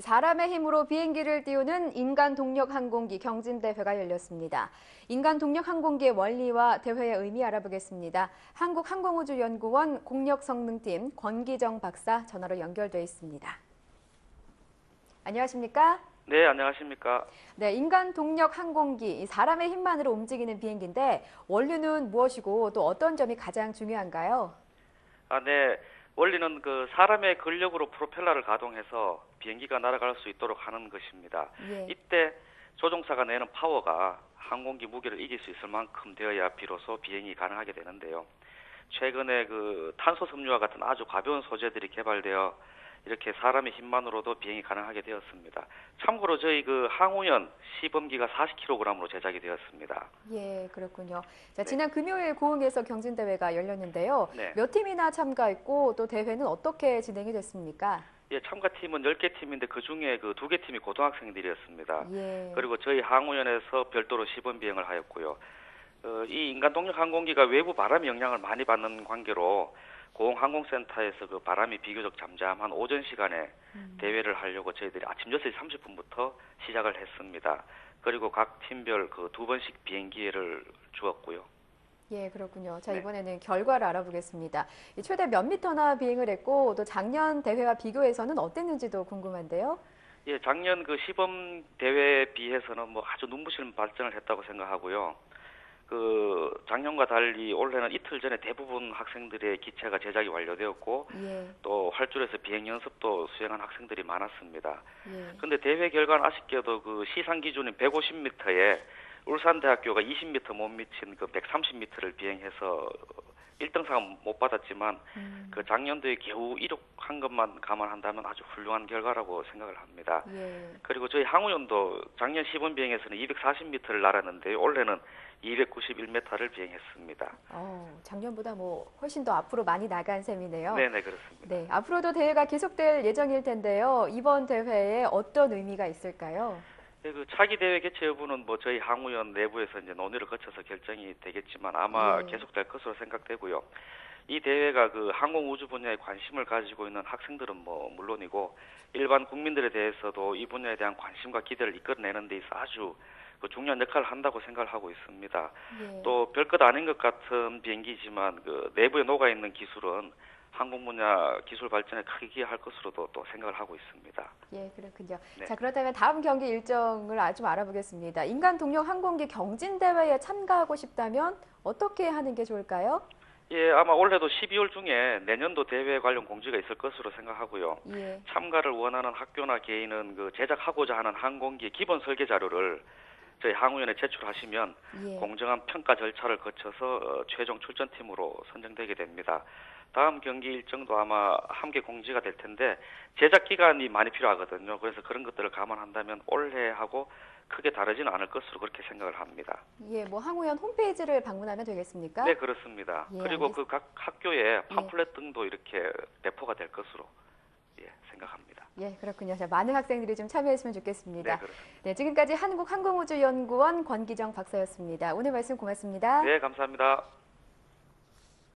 사람의 힘으로 비행기를 띄우는 인간 동력 항공기 경진대회가 열렸습니다. 인간 동력 항공기의 원리와 대회의 의미 알아보겠습니다. 한국항공우주연구원 공력성능팀 권기정 박사 전화로 연결돼 있습니다. 안녕하십니까? 네, 안녕하십니까. 네, 인간 동력 항공기, 이 사람의 힘만으로 움직이는 비행기인데 원료는 무엇이고 또 어떤 점이 가장 중요한가요? 아, 네. 원리는 그 사람의 근력으로 프로펠러를 가동해서 비행기가 날아갈 수 있도록 하는 것입니다. 예. 이때 조종사가 내는 파워가 항공기 무게를 이길 수 있을 만큼 되어야 비로소 비행이 가능하게 되는데요. 최근에 그 탄소 섬유와 같은 아주 가벼운 소재들이 개발되어 이렇게 사람의 힘만으로도 비행이 가능하게 되었습니다. 참고로 저희 그 항우연 시범기가 40kg으로 제작이 되었습니다. 예, 그렇군요. 자, 네. 지난 금요일 고흥에서 경진대회가 열렸는데요. 네. 몇 팀이나 참가했고 또 대회는 어떻게 진행이 됐습니까? 예, 참가팀은 10개 팀인데 그 중에 그 두 개 팀이 고등학생들이었습니다. 예. 그리고 저희 항우연에서 별도로 시범 비행을 하였고요. 어, 이 인간 동력 항공기가 외부 바람 영향을 많이 받는 관계로 공항공센터에서 그 바람이 비교적 잠잠한 오전 시간에 음. 대회를 하려고 저희들이 아침 6시 30분부터 시작을 했습니다. 그리고 각 팀별 그 두 번씩 비행 기회를 주었고요. 예, 그렇군요. 자, 네. 이번에는 결과를 알아보겠습니다. 이 최대 몇 미터나 비행을 했고 또 작년 대회와 비교해서는 어땠는지도 궁금한데요. 예, 작년 그 시범 대회에 비해서는 뭐 아주 눈부신 발전을 했다고 생각하고요. 그 작년과 달리 올해는 이틀 전에 대부분 학생들의 기체가 제작이 완료되었고 예, 또 활주로에서 비행 연습도 수행한 학생들이 많았습니다. 예. 근데 대회 결과는 아쉽게도 그 시상 기준인 150m에 울산대학교가 20m 못 미친 그 130m를 비행해서 1등상 못 받았지만 음, 그 작년도에 겨우 1억 한 것만 감안한다면 아주 훌륭한 결과라고 생각을 합니다. 예. 그리고 저희 항우연도 작년 시범 비행에서는 240m를 날았는데 올해는 291m를 비행했습니다. 어, 작년보다 뭐 훨씬 더 앞으로 많이 나간 셈이네요. 네 네 그렇습니다. 네, 앞으로도 대회가 계속될 예정일 텐데요. 이번 대회에 어떤 의미가 있을까요? 네, 그 차기 대회 개최 여부는 뭐 저희 항우연 내부에서 이제 논의를 거쳐서 결정이 되겠지만 아마 예. 계속될 것으로 생각되고요. 이 대회가 그 항공 우주 분야에 관심을 가지고 있는 학생들은 뭐 물론이고 일반 국민들에 대해서도 이 분야에 대한 관심과 기대를 이끌어내는 데 있어 아주 그 중요한 역할을 한다고 생각을 하고 있습니다. 예. 또 별것 아닌 것 같은 비행기지만 그 내부에 녹아 있는 기술은 항공 분야 기술 발전에 크게 기여할 것으로도 또 생각을 하고 있습니다. 예, 그렇군요. 네. 자, 그렇다면 다음 경기 일정을 아좀 알아보겠습니다. 인간 동력 항공기 경진 대회에 참가하고 싶다면 어떻게 하는 게 좋을까요? 예, 아마 올해도 12월 중에 내년도 대회 관련 공지가 있을 것으로 생각하고요. 예. 참가를 원하는 학교나 개인은 그 제작하고자 하는 항공기 기본 설계 자료를 저희 항우연에 제출하시면 예. 공정한 평가 절차를 거쳐서 어, 최종 출전팀으로 선정되게 됩니다. 다음 경기 일정도 아마 함께 공지가 될 텐데 제작 기간이 많이 필요하거든요. 그래서 그런 것들을 감안한다면 올해하고 크게 다르지는 않을 것으로 그렇게 생각을 합니다. 예, 뭐 항우연 홈페이지를 방문하면 되겠습니까? 네, 그렇습니다. 예, 그리고 그 각 학교에 팜플렛 등도 이렇게 배포가 될 것으로 예. 예, 그렇군요. 자, 많은 학생들이 좀 참여했으면 네, 좋겠습니다. 그렇습니다. 네, 지금까지 한국항공우주연구원 권기정 박사였습니다. 오늘 말씀 고맙습니다. 네, 감사합니다.